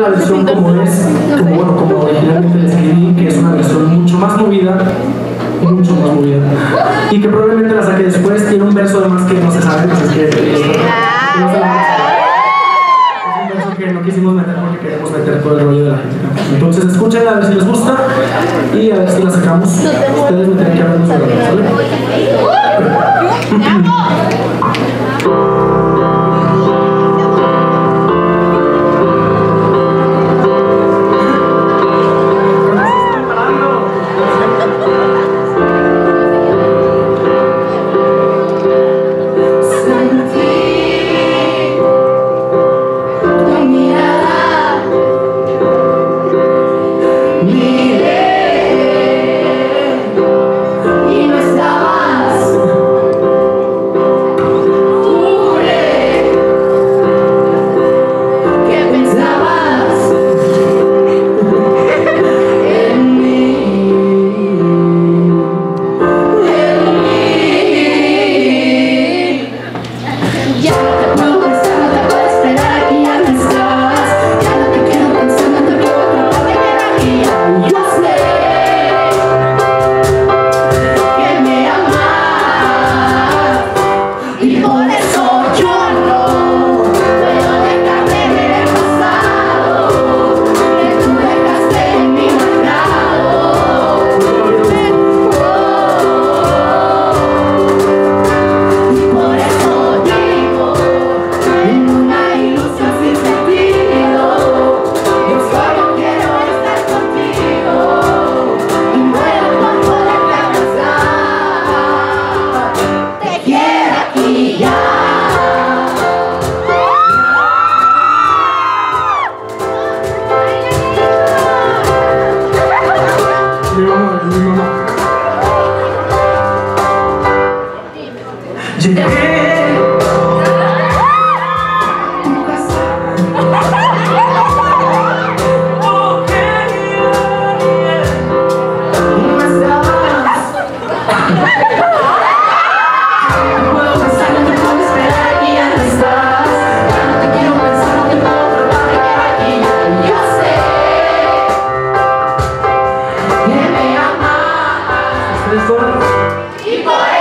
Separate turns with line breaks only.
la versión como es, como, bueno, como originalmente la escribí, que es una versión mucho más movida, mucho más movida, y que probablemente la saque después, tiene un verso además que no se sabe, así que... no es un verso que no quisimos meter porque queremos meter todo el rollo de la gente. Entonces escúchenla a ver si les gusta y a ver si la sacamos. Ustedes me tienen que hablar de. Me. Yes. Dziękuję. E Que